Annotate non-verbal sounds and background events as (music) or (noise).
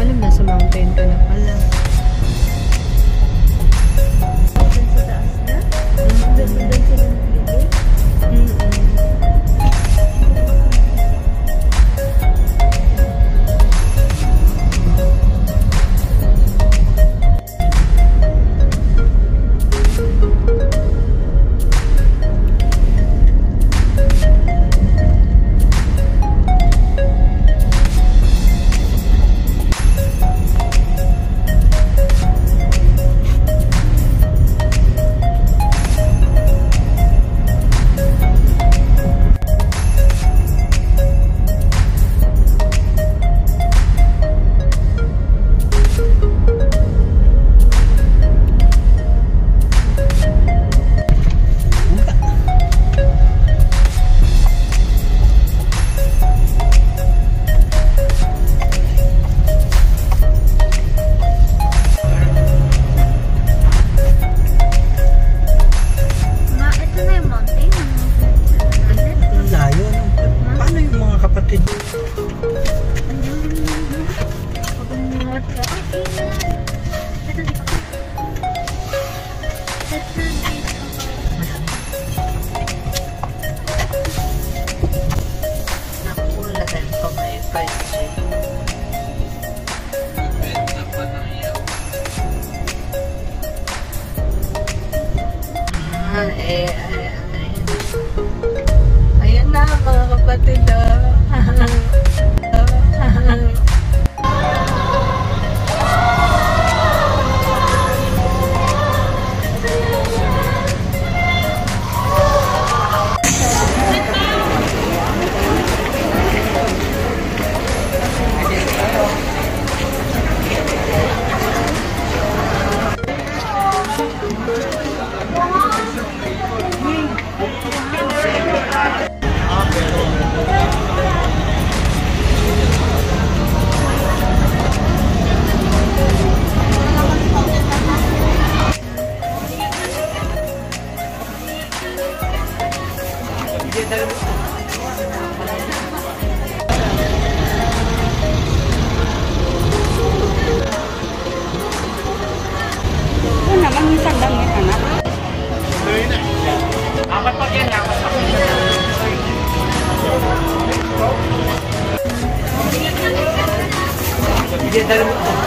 alam, nasa mountain ka na pala. Eh. Ayan na mga kapatid ah. (laughs) Hindi, dalawa.